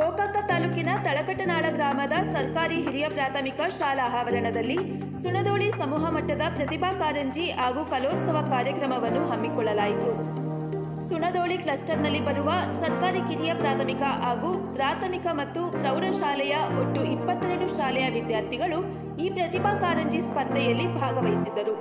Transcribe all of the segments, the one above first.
ಗೋಕಾಕ ತಾಲೂಕಿನ ತಳಕಟನಾಳ ಗ್ರಾಮದ ಸರ್ಕಾರಿ ಹಿರಿಯ ಪ್ರಾಥಮಿಕ ಶಾಲಾ ಆವರಣದಲ್ಲಿ ಸುಣದೋಳಿ ಸಮೂಹ ಮಟ್ಟದ ಪ್ರತಿಭಾ ಕಾರಂಜಿ ಹಾಗೂ ಕಲೋತ್ಸವ ಕಾರ್ಯಕ್ರಮವನ್ನು ಹಮ್ಮಿಕೊಳ್ಳಲಾಯಿತು. ಸುಣದೋಳಿ ಕ್ಲಸ್ಟರ್ನಲ್ಲಿ ಬರುವ ಸರ್ಕಾರಿ ಕಿರಿಯ ಪ್ರಾಥಮಿಕ ಹಾಗೂ ಪ್ರಾಥಮಿಕ ಮತ್ತು ಪ್ರೌಢಶಾಲೆಯ ಒಟ್ಟು ಇಪ್ಪತ್ತೆರಡು ಶಾಲೆಯ ವಿದ್ಯಾರ್ಥಿಗಳು ಈ ಪ್ರತಿಭಾ ಕಾರಂಜಿ ಸ್ಪರ್ಧೆಯಲ್ಲಿ ಭಾಗವಹಿಸಿದ್ದರು.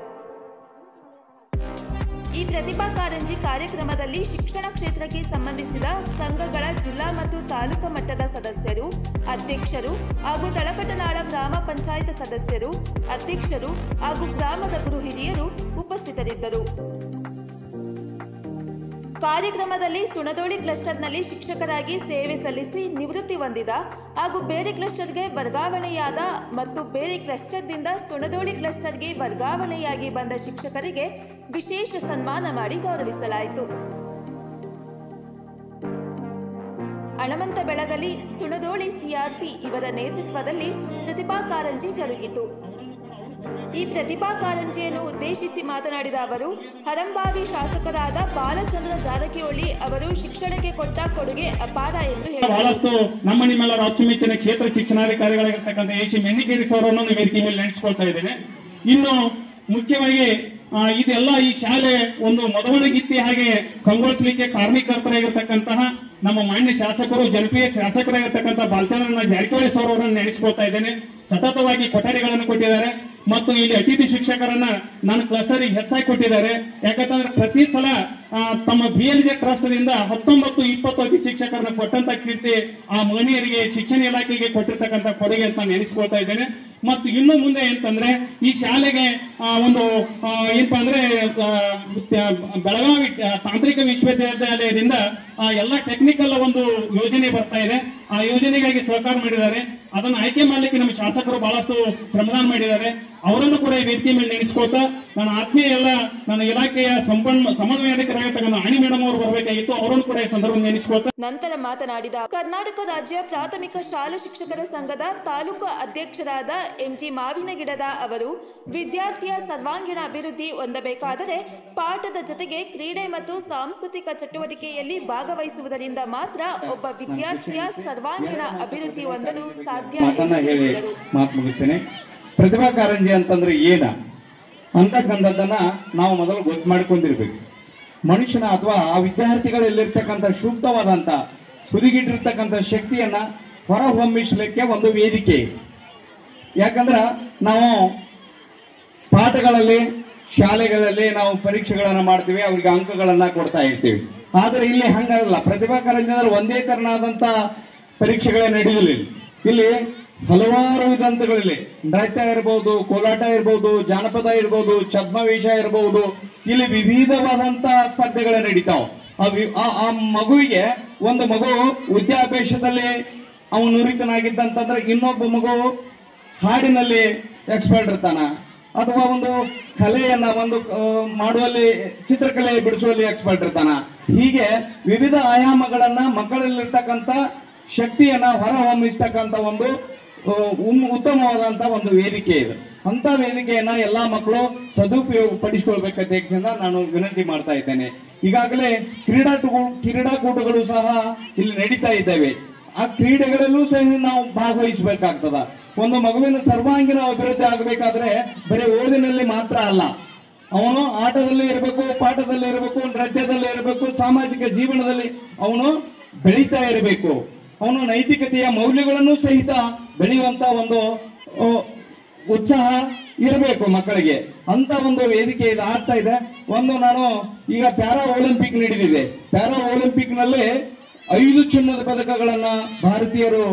ಈ ಪ್ರತಿಭಾ ಕಾರಂಜಿ ಕಾರ್ಯಕ್ರಮದಲ್ಲಿ ಶಿಕ್ಷಣ ಕ್ಷೇತ್ರಕ್ಕೆ ಸಂಬಂಧಿಸಿದ ಸಂಘಗಳ ಜಿಲ್ಲಾ ಮತ್ತು ತಾಲೂಕು ಮಟ್ಟದ ಸದಸ್ಯರು, ಅಧ್ಯಕ್ಷರು ಹಾಗೂ ತಳಕಟನಾಳ ಗ್ರಾಮ ಪಂಚಾಯತ್ ಸದಸ್ಯರು, ಅಧ್ಯಕ್ಷರು ಹಾಗೂ ಗ್ರಾಮದ ಗುರು ಹಿರಿಯರು ಉಪಸ್ಥಿತರಿದ್ದರು. ಕಾರ್ಯಕ್ರಮದಲ್ಲಿ ಸುಣದೋಳಿ ಕ್ಲಸ್ಟರ್ನಲ್ಲಿ ಶಿಕ್ಷಕರಾಗಿ ಸೇವೆ ಸಲ್ಲಿಸಿ ನಿವೃತ್ತಿ ಹೊಂದಿದ ಹಾಗೂ ಬೇರೆ ಕ್ಲಸ್ಟರ್ಗೆ ವರ್ಗಾವಣೆಯಾದ ಮತ್ತು ಬೇರೆ ಕ್ಲಸ್ಟರ್ದಿಂದ ಸುಣದೋಳಿ ಕ್ಲಸ್ಟರ್ಗೆ ವರ್ಗಾವಣೆಯಾಗಿ ಬಂದ ಶಿಕ್ಷಕರಿಗೆ ವಿಶೇಷ ಸನ್ಮಾನ ಮಾಡಿ ಗೌರವಿಸಲಾಯಿತು. ಅಣಮಂತ ಬೆಳಗಲಿ ಸುಣದೋಳಿ ಸಿಆರ್ಪಿ ಇವರ ನೇತೃತ್ವದಲ್ಲಿ ಪ್ರತಿಭಾ ಕಾರಂಜಿ ಜರುಗಿತು. ಈ ಪ್ರತಿಭಾ ಕಾರಂಜಿಯನ್ನು ಉದ್ದೇಶಿಸಿ ಮಾತನಾಡಿದ ಅವರು, ಹರಂಬಾವಿ ಶಾಸಕರಾದ ಬಾಲಚಂದ್ರ ಜಾರಕಿಹೊಳಿ ಅವರು ಶಿಕ್ಷಣಕ್ಕೆ ಕೊಟ್ಟ ಕೊಡುಗೆ ಅಪಾರ ಎಂದು ಹೇಳಿದರು. ನಮ್ಮ ನಿಮ್ಮೆಲ್ಲರ ಅಚ್ಚುಮೆಚ್ಚಿನ ಕ್ಷೇತ್ರ ಶಿಕ್ಷಣಾಧಿಕಾರಿಗಳಾಗಿರ್ತಕ್ಕಂಥ ಎ ಸಿ ಮೆನ್ನಿಗೇರಿ ಸರ್ ವೇದಿಕೆ ಮೇಲೆ ಇದ್ದೇನೆ. ಇನ್ನು ಮುಖ್ಯವಾಗಿ ಇದೆಲ್ಲ ಈ ಶಾಲೆ ಒಂದು ಮೊದವಣಗಿತ್ತಿ ಹಾಗೆ ಕಂಗೊಳಿಸಲಿಕ್ಕೆ ಕಾರಣೀಕರ್ತರಾಗಿರ್ತಕ್ಕಂತಹ ನಮ್ಮ ಮಾನ್ಯ ಶಾಸಕರು, ಜನಪ್ರಿಯ ಶಾಸಕರಾಗಿರ್ತಕ್ಕಂಥ ಬಾಲಚಂದ್ರನ ಜಾರಕಿಹೊಳಿ ಸರ್ ಅವರನ್ನು ನೆನೆಸ್ಕೊಳ್ತಾ ಇದ್ದೇನೆ. ಸತತವಾಗಿ ಕೊಠಡಿಗಳನ್ನು ಕೊಟ್ಟಿದ್ದಾರೆ. ಮತ್ತು ಇಲ್ಲಿ ಅತಿಥಿ ಶಿಕ್ಷಕರನ್ನ ನನ್ನ ಕ್ಲಸ್ಟರಿಗೆ ಹೆಚ್ಚಾಗಿ ಕೊಟ್ಟಿದ್ದಾರೆ. ಯಾಕಂತಂದ್ರೆ ಪ್ರತಿ ಸಲ ತಮ್ಮ ಬಿ ಎನ್ ಜೆ ಟ್ರಸ್ಟ್ ದಿಂದ ಹತ್ತೊಂಬತ್ತು ಇಪ್ಪತ್ತು ಅತಿ ಶಿಕ್ಷಕರನ್ನ ಕೊಟ್ಟಂತ ಕೀರ್ತಿ ಆ ಮಹನೀಯರಿಗೆ ಶಿಕ್ಷಣ ಇಲಾಖೆಗೆ ಕೊಟ್ಟಿರ್ತಕ್ಕಂಥ ಕೊಡುಗೆ ಅಂತ ನಾನು ಎನಿಸ್ಕೊಳ್ತಾ ಇದ್ದೇನೆ. ಮತ್ತು ಇನ್ನು ಮುಂದೆ ಅಂತಂದ್ರೆ ಈ ಶಾಲೆಗೆ ಒಂದು ಏನಪ್ಪ ಅಂದ್ರೆ ಬೆಳಗಾವಿ ತಾಂತ್ರಿಕ ವಿಶ್ವವಿದ್ಯಾಲಯದಿಂದ ಎಲ್ಲ ಟೆಕ್ನಿಕಲ್ ಒಂದು ಯೋಜನೆ ಬರ್ತಾ ಇದೆ. ಆ ಯೋಜನೆಗಾಗಿ ಸಹಕಾರ ಮಾಡಿದ್ದಾರೆ. ಅದನ್ನು ಆಯ್ಕೆ ಮಾಡ್ಲಿಕ್ಕೆ ನಮ್ಮ ಶಾಸಕರು ಬಹಳಷ್ಟು ಶ್ರಮದಾನ ಮಾಡಿದ್ದಾರೆ. ಅವರನ್ನು ಕೂಡ ಈ ವೇದಿಕೆ ಮೇಲೆ ನೆನೆಸ್ಕೋತಾ ನನ್ನ ಆತ್ಮೀಯ ಎಲ್ಲ, ನನ್ನ ಇಲಾಖೆಯ ಸಂಪನ್ನ ಸಮನ್ವಯಕರಾಗಿರ್ತಕ್ಕಂಥ ಆಣಿ ಮೇಡಮ್ ಅವರು ಬರಬೇಕಾಗಿತ್ತು ಅವರನ್ನು ಕೂಡ ಈ ಸಂದರ್ಭ ನೆನೆಸ್ಕೋತಾ ನಂತರ ಮಾತನಾಡಿದ ಕರ್ನಾಟಕ ರಾಜ್ಯ ಪ್ರಾಥಮಿಕ ಶಾಲಾ ಶಿಕ್ಷಕರ ಸಂಘದ ತಾಲೂಕು ಅಧ್ಯಕ್ಷರಾದ ಎಂಜಿ ಮಾವಿನಗಿಡದ ಅವರು ವಿದ್ಯಾರ್ಥಿಯ ಸರ್ವಾಂಗೀಣ ಅಭಿವೃದ್ಧಿ ಹೊಂದಬೇಕಾದರೆ ಪಾಠದ ಜೊತೆಗೆ ಕ್ರೀಡೆ ಮತ್ತು ಸಾಂಸ್ಕೃತಿಕ ಚಟುವಟಿಕೆಯಲ್ಲಿ ಭಾಗವಹಿಸುವುದರಿಂದ ಮಾತ್ರ ಒಬ್ಬ ವಿದ್ಯಾರ್ಥಿಯ ಸರ್ವಾಂಗೀಣ ಅಭಿವೃದ್ಧಿ ಹೊಂದಲು ಸಾಧ್ಯ ಮಾತು ಮುಗಿಸ್ತೇನೆ. ಪ್ರತಿಭಾ ಕಾರಂಜಿ ಅಂತಂದ್ರೆ ಏನ? ಅಂತಕ್ಕಂಥದ್ದನ್ನ ನಾವು ಮೊದಲು ಗೊತ್ತು ಮಾಡ್ಕೊಂಡಿರ್ಬೇಕು. ಮನುಷ್ಯನ ಅಥವಾ ಆ ವಿದ್ಯಾರ್ಥಿಗಳಲ್ಲಿರ್ತಕ್ಕಂಥ ಶುದ್ಧವಾದಂಥ ಸುದಿಗಿಟ್ಟಿರ್ತಕ್ಕಂಥ ಶಕ್ತಿಯನ್ನ ಹೊರಹೊಮ್ಮಿಸಲಿಕ್ಕೆ ಒಂದು ವೇದಿಕೆ. ಯಾಕಂದ್ರೆ ನಾವು ಪಾಠಗಳಲ್ಲಿ, ಶಾಲೆಗಳಲ್ಲಿ ನಾವು ಪರೀಕ್ಷೆಗಳನ್ನು ಮಾಡ್ತೀವಿ, ಅವ್ರಿಗೆ ಅಂಕಗಳನ್ನು ಕೊಡ್ತಾ ಇರ್ತೀವಿ. ಆದರೆ ಇಲ್ಲಿ ಹಂಗಲ್ಲ. ಪ್ರತಿಭಾ ಕಾರಂಜಿನಲ್ಲಿ ಒಂದೇ ತರನಾದಂಥ ಪರೀಕ್ಷೆಗಳೇ ನಡೆಯಲಿಲ್ಲ. ಇಲ್ಲಿ ಹಲವಾರು ವಿಧಾಂತಗಳಲ್ಲಿ ನೃತ್ಯ ಇರಬಹುದು ಕೋಲಾಟ ಇರಬಹುದು ಜಾನಪದ ಇರಬಹುದು ಛದ್ಮವೇಷ ಇರಬಹುದು ಇಲ್ಲಿ ವಿವಿಧವಾದಂತ ಸ್ಪರ್ಧೆಗಳು ನಡೀತಾವ. ಆ ಮಗುವಿಗೆ ಒಂದು ಮಗು ವಿದ್ಯಾಭ್ಯಾಸದಲ್ಲಿ ಅವನು ನುರಿತನಾಗಿದ್ದಂತಂದ್ರೆ ಇನ್ನೊಬ್ಬ ಮಗು ಹಾಡಿನಲ್ಲಿ ಎಕ್ಸ್ಪರ್ಟ್ ಇರ್ತಾನ. ಅಥವಾ ಒಂದು ಕಲೆಯನ್ನ ಒಂದು ಮಾಡುವಲ್ಲಿ, ಚಿತ್ರಕಲೆ ಬಿಡಿಸುವಲ್ಲಿ ಎಕ್ಸ್ಪರ್ಟ್ ಇರ್ತಾನ. ಹೀಗೆ ವಿವಿಧ ಆಯಾಮಗಳನ್ನ ಮಕ್ಕಳಲ್ಲಿರ್ತಕ್ಕಂಥ ಶಕ್ತಿಯನ್ನ ಹೊರಹೊಮ್ಮಿಸ್ತಕ್ಕಂಥ ಒಂದು ಉಮ್- ಉತ್ತಮವಾದಂತ ಒಂದು ವೇದಿಕೆ ಇದೆ. ಅಂತ ವೇದಿಕೆಯನ್ನ ಎಲ್ಲಾ ಮಕ್ಕಳು ಸದುಪಯೋಗ ಪಡಿಸಿಕೊಳ್ಬೇಕಂತ ನಾನು ವಿನಂತಿ ಮಾಡ್ತಾ ಇದ್ದೇನೆ. ಈಗಾಗಲೇ ಕ್ರೀಡಾಟು ಕ್ರೀಡಾಕೂಟಗಳು ಸಹ ಇಲ್ಲಿ ನಡೀತಾ ಇದ್ದಾವೆ. ಆ ಕ್ರೀಡೆಗಳಲ್ಲೂ ಸಹ ನಾವು ಭಾಗವಹಿಸಬೇಕಾಗ್ತದ. ಒಂದು ಮಗುವಿನ ಸರ್ವಾಂಗೀಣ ಅಭಿವೃದ್ಧಿ ಆಗಬೇಕಾದ್ರೆ ಬರೀ ಓದಿನಲ್ಲಿ ಮಾತ್ರ ಅಲ್ಲ. ಅವನು ಆಟದಲ್ಲಿ ಇರಬೇಕು, ಪಾಠದಲ್ಲಿ ಇರಬೇಕು, ನೃತ್ಯದಲ್ಲಿ ಇರಬೇಕು, ಸಾಮಾಜಿಕ ಜೀವನದಲ್ಲಿ ಅವನು ಬೆಳೀತಾ ಇರಬೇಕು. ಅವನು ನೈತಿಕತೆಯ ಮೌಲ್ಯಗಳನ್ನು ಸಹಿತ ಬೆಳೆಯುವಂತ ಒಂದು ಉತ್ಸಾಹ ಇರಬೇಕು ಮಕ್ಕಳಿಗೆ. ಅಂತ ಒಂದು ವೇದಿಕೆ ಇದು, ಆಗ್ತಾ ಇದೆ. ಒಂದು ನಾನು ಈಗ ಪ್ಯಾರಾ ಒಲಿಂಪಿಕ್ ನಡೆದಿದೆ. ಪ್ಯಾರಾ ಒಲಿಂಪಿಕ್ನಲ್ಲಿ ಐದು ಚಿನ್ನದ ಪದಕಗಳನ್ನ ಭಾರತೀಯರು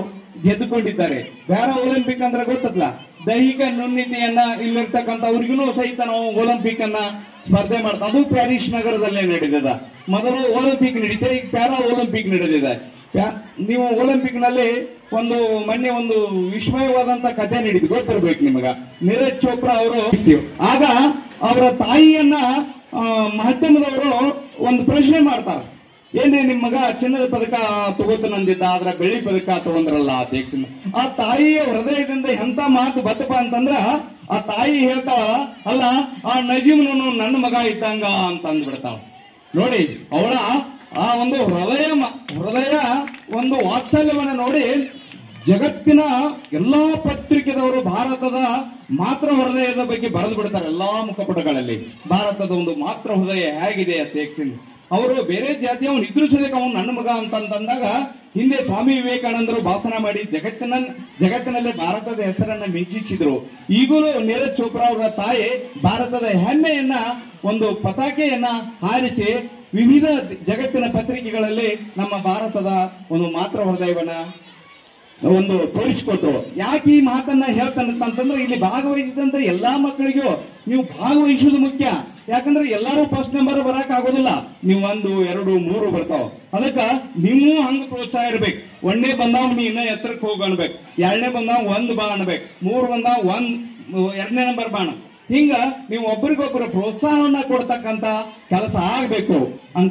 ಗೆದ್ದುಕೊಂಡಿದ್ದಾರೆ. ಪ್ಯಾರಾ ಒಲಿಂಪಿಕ್ ಅಂದ್ರೆ ಗೊತ್ತಲ್ಲ ದೈಹಿಕ ನ್ಯೂನ್ಯತೆಯನ್ನ ಇಲ್ಲಿರ್ತಕ್ಕಂಥವ್ರಿಗೂ ಸಹಿತ ನಾವು ಒಲಿಂಪಿಕ್ ಅನ್ನ ಸ್ಪರ್ಧೆ ಮಾಡ್ತಾ ಅದು ಪ್ಯಾರಿಸ್ ನಗರದಲ್ಲೇ ನಡೆದಿದೆ. ಮೊದಲು ಒಲಿಂಪಿಕ್ ನಡೀತಾರೆ ಈಗ ಪ್ಯಾರಾ ಒಲಿಂಪಿಕ್ ನಡೆದಿದೆ. ನೀವು ಒಲಿಂಪಿಕ್ನಲ್ಲಿ ಒಂದು ಮೊನ್ನೆ ಒಂದು ವಿಸ್ಮಯವಾದಂತ ಕಥೆ ನೀಡಿದ್ವಿ ಗೊತ್ತಿರ್ಬೇಕು ನಿಮಗ. ನೀರಜ್ ಚೋಪ್ರಾ ಅವರು ಆಗ ಅವರ ತಾಯಿಯನ್ನ ಮಾಧ್ಯಮದವರು ಒಂದು ಪ್ರಶ್ನೆ ಮಾಡ್ತಾರೆ. ಏನೇ ನಿಮ್ ಮಗ ಚಿನ್ನದ ಪದಕ ತಗೋತನಂದಿದ್ದ ಆದ್ರ ಬೆಳ್ಳಿ ಪದಕ ತಗೊಂಡ್ರಲ್ಲ ಅಧ್ಯಕ್ಷ ಆ ತಾಯಿಯ ಹೃದಯದಿಂದ ಎಂತ ಮಾತು ಬತ್ತಪ್ಪ ಅಂತಂದ್ರ ಆ ತಾಯಿ ಹೇಳ್ತಾಳ ಅಲ್ಲ ಆ ನಜೀಮ್ನು ನನ್ನ ಮಗ ಇದ್ದಂಗ ಅಂತ ಅಂದ್ಬಿಡ್ತಾಳ. ನೋಡಿ ಅವಳ ಆ ಒಂದು ಹೃದಯ ಹೃದಯ ಒಂದು ವಾತ್ಸಲ್ಯವನ್ನು ನೋಡಿ ಜಗತ್ತಿನ ಎಲ್ಲಾ ಪತ್ರಿಕೆದವರು ಭಾರತದ ಮಾತೃ ಹೃದಯದ ಬಗ್ಗೆ ಬರೆದು ಬಿಡ್ತಾರೆ ಎಲ್ಲಾ ಮುಖಪುಟಗಳಲ್ಲಿ. ಭಾರತದ ಒಂದು ಮಾತೃ ಹೃದಯ ಹೇಗಿದೆ ಅಂತ ಹೇಳ್ತೀನಿ ಅವರು ಬೇರೆ ಜಾತಿಯವನು ಇದ್ರು ಸದ್ಯಕ ಅವನು ನನ್ನ ಮಗ ಅಂತಂದಾಗ ಹಿಂದೆ ಸ್ವಾಮಿ ವಿವೇಕಾನಂದರು ಭಾಷಣ ಮಾಡಿ ಜಗತ್ತಿನ ಜಗತ್ತಿನಲ್ಲೇ ಭಾರತದ ಹೆಸರನ್ನ ಮಿಂಚಿಸಿದ್ರು. ಈಗಲೂ ನೀರಜ್ ಚೋಪ್ರಾ ಅವರ ತಾಯಿ ಭಾರತದ ಹೆಮ್ಮೆಯನ್ನ, ಒಂದು ಪತಾಕೆಯನ್ನ ಹಾರಿಸಿ ವಿವಿಧ ಜಗತ್ತಿನ ಪತ್ರಿಕೆಗಳಲ್ಲಿ ನಮ್ಮ ಭಾರತದ ಒಂದು ಮಾತೃ ಹೃದಯವನ್ನ ಒಂದು ತೋರಿಸ್ಕೊಟ್ಟು ಯಾಕೆ ಈ ಮಾತನ್ನ ಹೇಳ್ತಾನೆ ಅಂತಂದ್ರೆ ಇಲ್ಲಿ ಭಾಗವಹಿಸಿದಂತ ಎಲ್ಲಾ ಮಕ್ಕಳಿಗೂ ನೀವು ಭಾಗವಹಿಸುವುದು ಮುಖ್ಯ. ಯಾಕಂದ್ರೆ ಎಲ್ಲಾರು ಫಸ್ಟ್ ನಂಬರ್ ಬರಕ್ ಆಗೋದಿಲ್ಲ. ನೀವು ಒಂದು, ಎರಡು, ಮೂರು ಬರ್ತಾವ. ಅದಕ್ಕ ನೀವು ಹಂಗ ಪ್ರೋತ್ಸಾಹ ಇರ್ಬೇಕು. ಒಂದೇ ಬಂದಾವ್ ಇನ್ನ ಎತ್ತರಕ್ಕೆ ಹೋಗಿ ಅನ್ಬೇಕು. ಎರಡನೇ ಬಂದಾವ್ ಒಂದ್ ಬಾ ಅನ್ಬೇಕು. ಮೂರು ಬಂದಾವ್ ಒಂದ್, ಎರಡನೇ ನಂಬರ್ ಬಾಣ ಹಿಂಗ ನೀವು ಒಬ್ಬರಿಗೊಬ್ಬರು ಪ್ರೋತ್ಸಾಹವನ್ನ ಕೊಡ್ತಕ್ಕಂತ ಕೆಲಸ ಆಗ್ಬೇಕು ಅಂತ